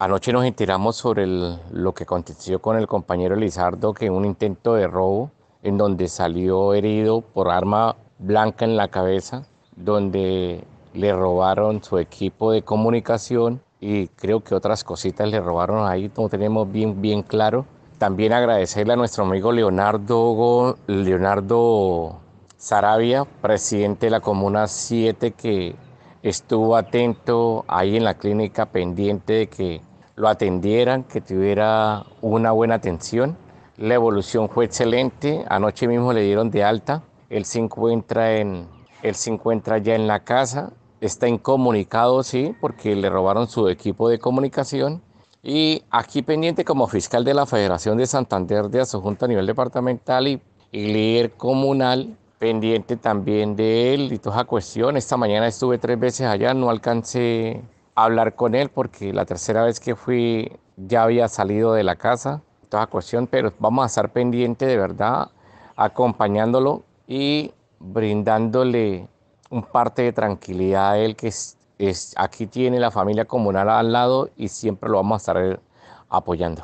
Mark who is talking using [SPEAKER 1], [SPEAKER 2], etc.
[SPEAKER 1] Anoche nos enteramos sobre lo que aconteció con el compañero Lizardo, que un intento de robo en donde salió herido por arma blanca en la cabeza, donde le robaron su equipo de comunicación y creo que otras cositas le robaron ahí, no tenemos bien, bien claro. También agradecerle a nuestro amigo Leonardo, Leonardo Sarabia, presidente de la Comuna 7, que estuvo atento ahí en la clínica pendiente de que lo atendieran, que tuviera una buena atención. La evolución fue excelente, anoche mismo le dieron de alta, él se encuentra, en, él se encuentra ya en la casa, está incomunicado, sí, porque le robaron su equipo de comunicación. Y aquí pendiente como fiscal de la Federación de Santander de Junta a nivel departamental y, y líder comunal, pendiente también de él y toda esa cuestión. Esta mañana estuve tres veces allá, no alcancé a hablar con él porque la tercera vez que fui ya había salido de la casa, toda cuestión, pero vamos a estar pendiente de verdad, acompañándolo y brindándole un parte de tranquilidad a él que es, es, aquí tiene la familia comunal al lado y siempre lo vamos a estar apoyando.